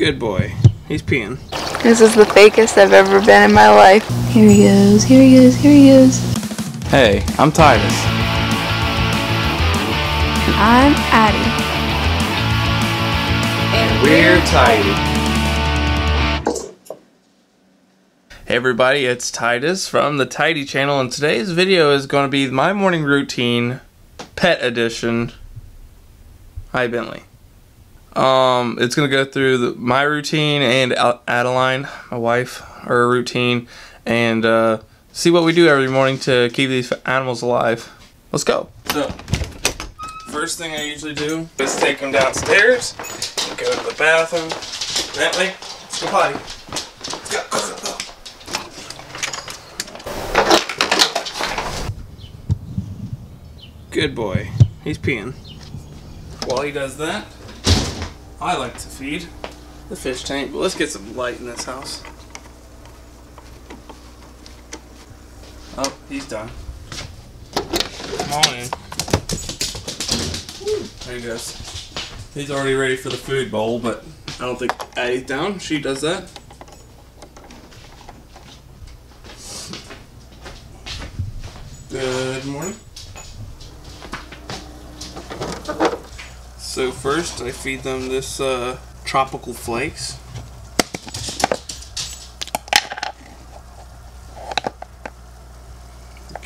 Good boy. He's peeing. This is the fakest I've ever been in my life. Here he goes, here he goes, here he goes. Hey, I'm Titus. And I'm Addie. And we're Tidy. Hey everybody, it's Titus from the Tidy channel and today's video is going to be my morning routine pet edition. Hi Bentley. Um, it's gonna go through the, my routine and Adeline, my wife, her routine, and uh, see what we do every morning to keep these animals alive. Let's go. So, first thing I usually do is take them downstairs, go to the bathroom. Bentley, let's go potty. Let's go, go, go, go. Good boy. He's peeing. While he does that, I like to feed the fish tank, but let's get some light in this house. Oh, he's done. Come on in. There he goes. He's already ready for the food bowl, but I don't think Addie's down. She does that. Good morning. So first I feed them this uh, tropical flakes.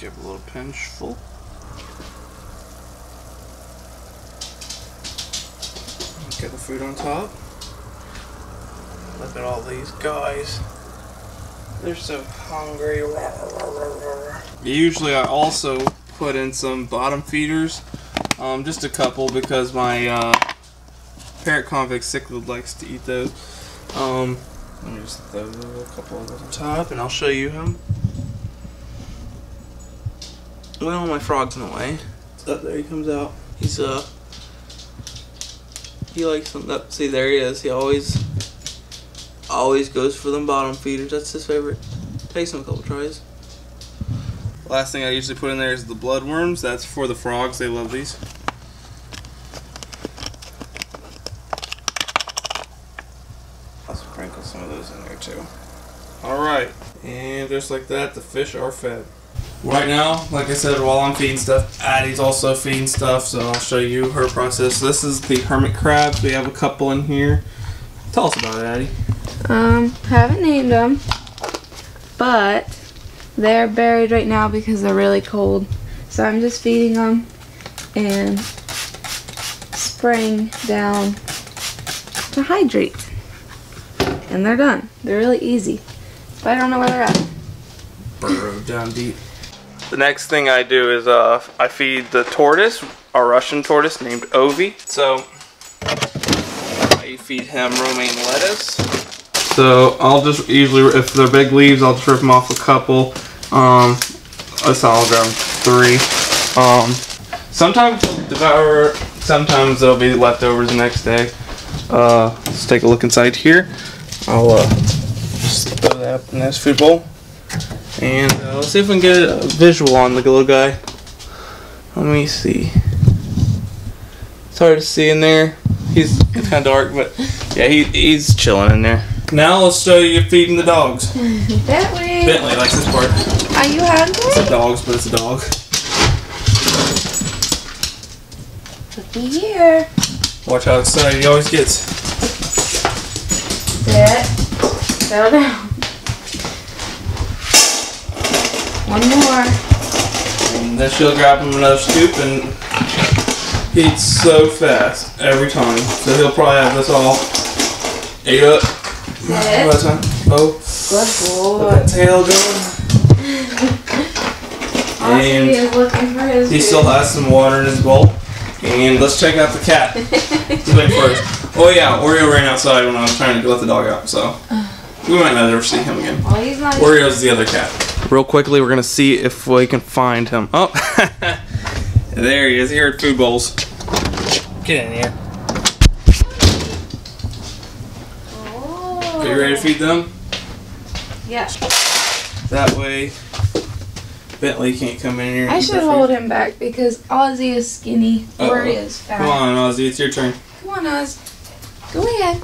Give a little pinch full. Get the food on top. Look at all these guys. They're so hungry. Usually I also put in some bottom feeders um, just a couple because my uh, parrot convict cichlid likes to eat those. Um, let me just throw a couple of those on top and I'll show you him. Well, all my frog's in the way. Up there he comes out. He's uh he likes them. Up, see there he is. He always always goes for them bottom feeders. That's his favorite. Takes him a couple tries. Last thing I usually put in there is the bloodworms. That's for the frogs. They love these. I'll sprinkle some of those in there too. Alright, and just like that, the fish are fed. Right now, like I said, while I'm feeding stuff, Addie's also feeding stuff, so I'll show you her process. This is the hermit crabs. We have a couple in here. Tell us about it, Addie. Um, haven't named them, but they're buried right now because they're really cold. So I'm just feeding them and spraying down to hydrate. And they're done. They're really easy. But I don't know where they're at. Burrowed down deep. The next thing I do is uh, I feed the tortoise, a Russian tortoise named Ovi. So I feed him romaine lettuce. So I'll just usually, if they're big leaves, I'll just rip them off a couple. Um, a solid ground three. Um, sometimes devour, sometimes there'll be leftovers the next day. Uh, let's take a look inside here. I'll uh, just throw that up in this food bowl. And uh, let's see if we can get a visual on the little guy. Let me see. It's hard to see in there. He's it's kind of dark, but yeah, he, he's chilling in there. Now let's show you feeding the dogs. Bentley. Bentley likes this part. Are you hungry? It's a dog's, but it's a dog. Looky here. Watch how excited he always gets. Sit. Settle down. One more. And then she'll grab him another scoop and he eats so fast every time. So he'll probably have this all ate up. Sit. By the time. Oh. Good Let that tail going. Austin is looking for his He food. still has some water in his bowl. And let's check out the cat. He's waiting first. Oh yeah, Oreo ran outside when I was trying to let the dog out, so we might not ever see him again. Well. Oreo's the other cat. Real quickly, we're gonna see if we can find him. Oh, there he is. Here at food bowls. Get in here. Oh. Are you ready to feed them? Yeah. That way, Bentley can't come in here. I should their food. hold him back because Ozzy is skinny. Uh-oh. Is fat. Come on, Ozzy, it's your turn. Come on, Oz. Go ahead.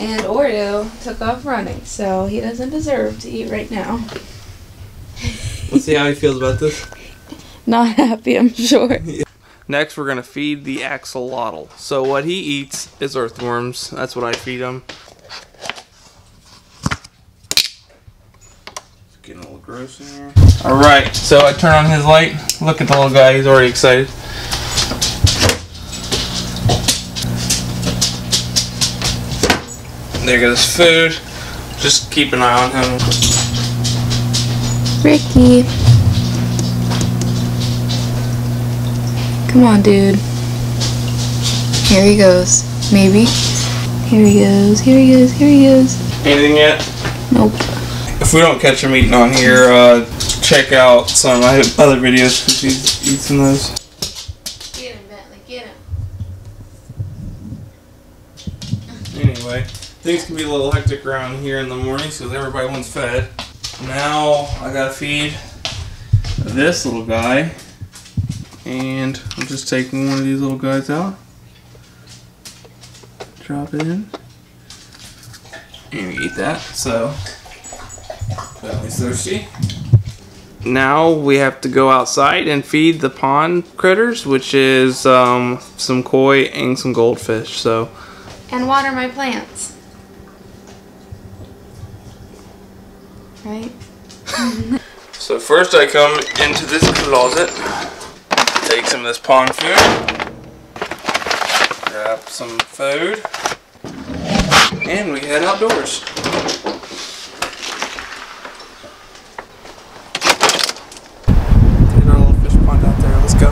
And Oreo took off running, so he doesn't deserve to eat right now. Let's see how he feels about this. Not happy, I'm sure. Next, we're gonna feed the axolotl. So what he eats is earthworms. That's what I feed him. It's getting a little gross in here. All right, so I turn on his light. Look at the little guy. He's already excited. There goes food. Just keep an eye on him. Ricky. Come on, dude. Here he goes. Maybe. Here he goes. Here he goes. Here he goes. Anything yet? Nope. If we don't catch him eating on here, uh, check out some of my other videos because he's eating those. Get him, Bentley. Get him. Anyway, things can be a little hectic around here in the mornings because everybody wants fed. Now I gotta feed this little guy, and I'm just taking one of these little guys out. Drop it in, and we eat that. So, Bentley's thirsty. Now we have to go outside and feed the pond critters, which is um, some koi and some goldfish. So. And water my plants. Right? So first I come into this closet, take some of this pond food, grab some food, and we head outdoors. Our little fish pond out there, let's go.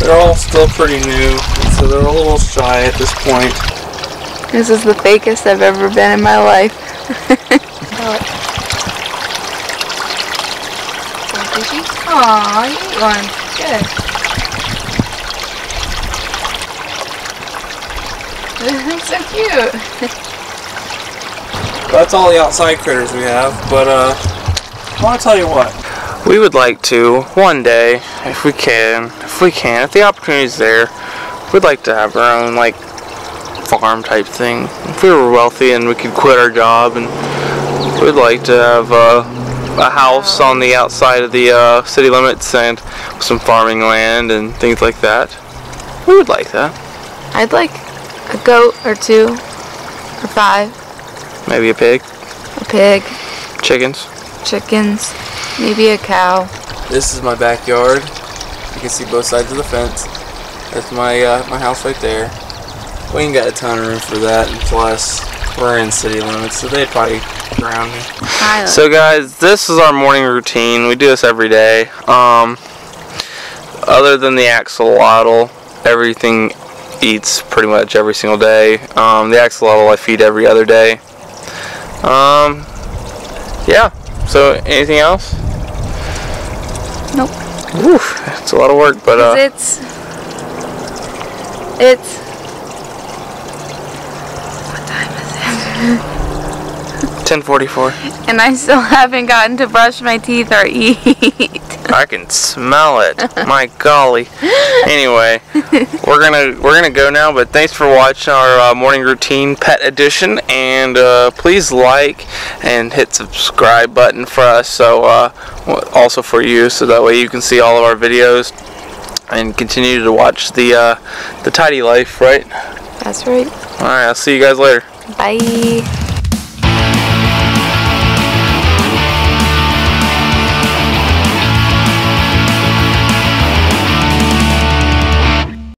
They're all still pretty new, so they're a little shy at this point. This is the fakest I've ever been in my life. Aw, you ate one. Good. That's so cute. That's all the outside critters we have, but uh, I want to tell you what. We would like to, one day, if we can, if we can, if the opportunity's there, we'd like to have our own, like, farm type thing. If we were wealthy and we could quit our job and we'd like to have uh, a house on the outside of the uh, city limits and some farming land and things like that. We would like that. I'd like a goat or two or five, Maybe a pig, a pig, chickens. chickens, maybe a cow. This is my backyard. You can see both sides of the fence. That's my uh, my house right there. We ain't got a ton of room for that, and plus we're in city limits, so they'd probably ground me. Hi. So guys, this is our morning routine. We do this every day. Um, other than the axolotl, everything eats pretty much every single day. Um, the axolotl I feed every other day. Um, yeah. So anything else? Nope. Oof, it's a lot of work, but uh, it's it's what time is it? 10:44. And I still haven't gotten to brush my teeth or eat. I can smell it. My golly. Anyway, we're gonna we're gonna go now. But thanks for watching our uh, morning routine pet edition, and uh, please like and hit subscribe button for us. So uh, also for you, so that way you can see all of our videos and continue to watch the uh, the tidy life. Right. That's right. All right. I'll see you guys later. Bye.